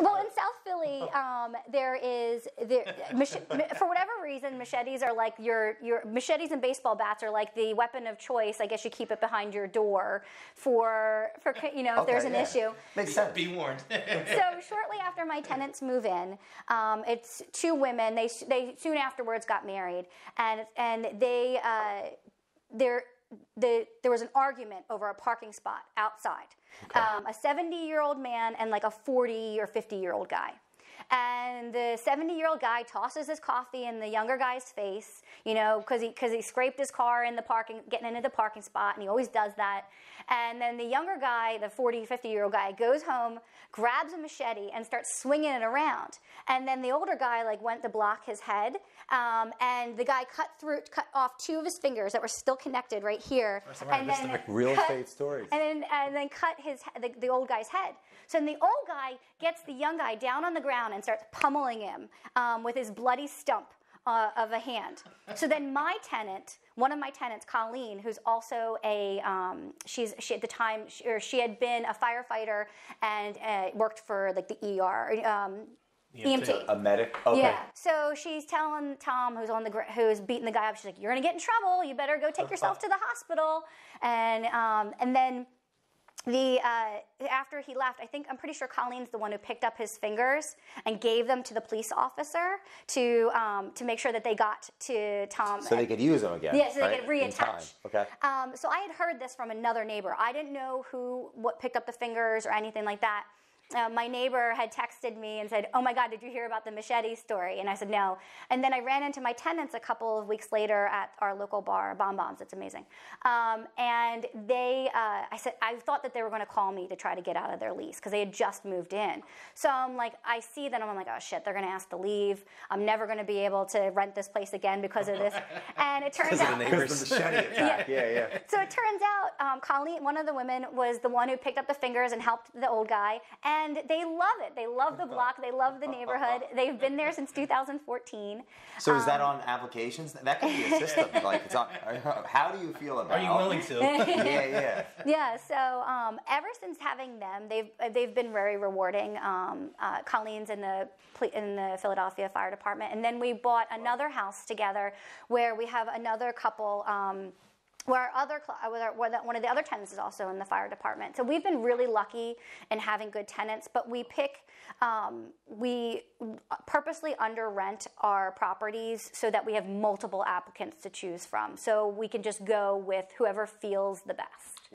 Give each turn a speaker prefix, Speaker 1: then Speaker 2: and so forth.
Speaker 1: well, in South Philly, um, there is there, mach- for whatever reason, machetes are like your your machetes and baseball bats are like the weapon of choice. I guess you keep it behind your door for for you know if
Speaker 2: Okay,
Speaker 1: there's an
Speaker 2: yeah.
Speaker 1: issue.
Speaker 2: Makes sense.
Speaker 3: Be warned.
Speaker 1: so shortly after my tenants move in, um, it's two women. They they soon afterwards got married, and and they uh, there the there was an argument over a parking spot outside. Um, a 70 year old man and like a 40 or 50 year old guy. And the 70 year old guy tosses his coffee in the younger guy's face, you know, because he, cause he scraped his car in the parking, getting into the parking spot, and he always does that. And then the younger guy, the 40, 50 year old guy, goes home, grabs a machete, and starts swinging it around. And then the older guy, like, went to block his head, um, and the guy cut through, cut off two of his fingers that were still connected right here. And then
Speaker 4: Real
Speaker 1: cut-
Speaker 4: estate stories.
Speaker 1: and then and then cut his the, the old guy's head. So then the old guy gets the young guy down on the ground and starts pummeling him um, with his bloody stump uh, of a hand. So then my tenant, one of my tenants, Colleen, who's also a um, she's she at the time she, or she had been a firefighter and uh, worked for like the ER. Um, EMT.
Speaker 4: A medic. Okay.
Speaker 1: Yeah. So she's telling Tom, who's on the gr- who's beating the guy up, she's like, "You're gonna get in trouble. You better go take yourself to the hospital." And um, and then the uh, after he left, I think I'm pretty sure Colleen's the one who picked up his fingers and gave them to the police officer to um, to make sure that they got to Tom.
Speaker 4: So they could use them again.
Speaker 1: Yeah, so they
Speaker 4: right?
Speaker 1: could
Speaker 4: In time.
Speaker 1: reattach.
Speaker 4: Okay.
Speaker 1: Um, so I had heard this from another neighbor. I didn't know who what picked up the fingers or anything like that. Uh, my neighbor had texted me and said, "Oh my God, did you hear about the machete story?" And I said, "No." And then I ran into my tenants a couple of weeks later at our local bar, Bomb Bombs. It's amazing. Um, and they, uh, I said, I thought that they were going to call me to try to get out of their lease because they had just moved in. So I'm like, I see that, I'm like, oh shit, they're going to ask to leave. I'm never going to be able to rent this place again because of this. And it turns out.
Speaker 4: Because the machete attack. yeah, yeah.
Speaker 1: So it turns out um, Colleen, one of the women, was the one who picked up the fingers and helped the old guy, and they love it. They love the block. They love the neighborhood. They've been there since 2014.
Speaker 4: So is
Speaker 1: Um,
Speaker 4: that on applications? That could be a system. like, it's on, how do you feel about?
Speaker 3: Are you willing to?
Speaker 4: Yeah, yeah.
Speaker 1: Yeah. So um, ever since having them, they've they've been very rewarding. Um, uh, Colleen's in the in the Philadelphia Fire Department, and then we bought another house together where we have another couple. Um, where other uh, one of the other tenants is also in the fire department. So we've been really lucky in having good tenants, but we pick um, we purposely under rent our properties so that we have multiple applicants to choose from. So we can just go with whoever feels the best.